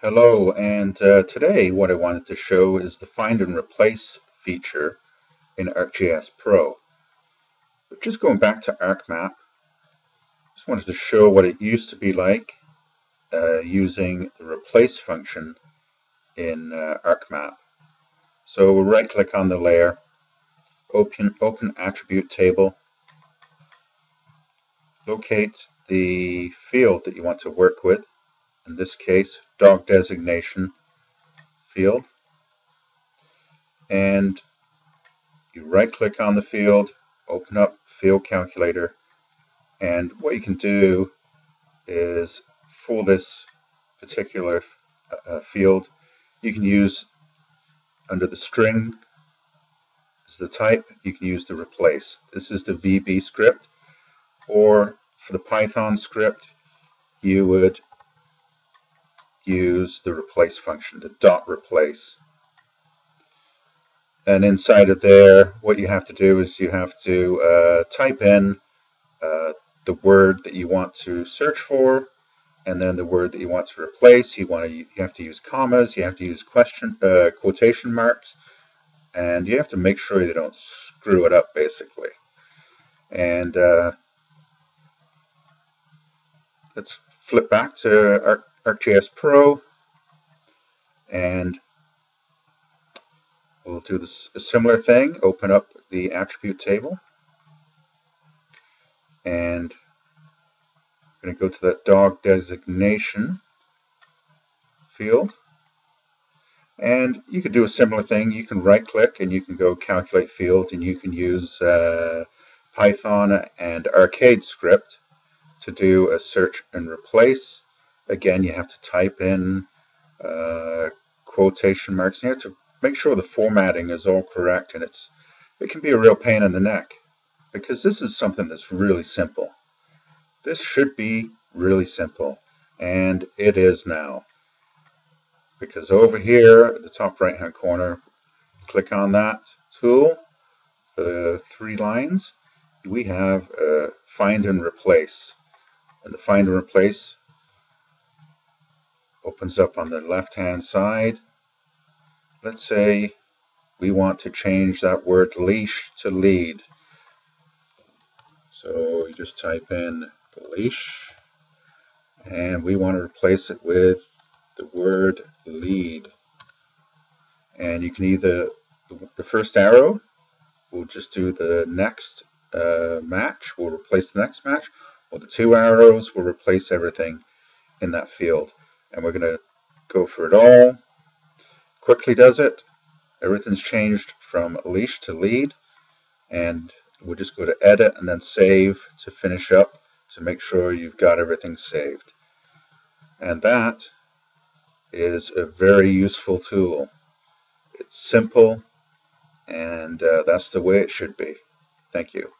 Hello, and uh, today what I wanted to show is the find and replace feature in ArcGIS Pro. But just going back to ArcMap, just wanted to show what it used to be like uh, using the replace function in uh, ArcMap. So we'll right click on the layer, open, open attribute table, locate the field that you want to work with, in this case dog designation field. And you right click on the field open up field calculator and what you can do is for this particular uh, field you can use under the string as the type you can use the replace. This is the VB script or for the Python script you would use the replace function, the dot replace. And inside of there, what you have to do is you have to uh, type in uh, the word that you want to search for, and then the word that you want to replace. You want to you have to use commas, you have to use question uh, quotation marks, and you have to make sure you don't screw it up, basically. And uh, let's flip back to our ArcGIS Pro and we'll do this a similar thing open up the attribute table and I'm going to go to that dog designation field and you could do a similar thing. You can right click and you can go calculate field and you can use uh, Python and arcade script to do a search and replace again, you have to type in uh, quotation marks. You have to make sure the formatting is all correct, and it's it can be a real pain in the neck because this is something that's really simple. This should be really simple, and it is now. Because over here at the top right hand corner, click on that tool, the three lines, we have uh, find and replace. And the find and replace opens up on the left hand side. Let's say we want to change that word leash to lead. So you just type in the leash and we want to replace it with the word lead. And you can either, the first arrow, we'll just do the next uh, match, we'll replace the next match, or the two arrows will replace everything in that field and we're going to go for it all. Quickly does it. Everything's changed from leash to lead and we'll just go to edit and then save to finish up to make sure you've got everything saved. And that is a very useful tool. It's simple and uh, that's the way it should be. Thank you.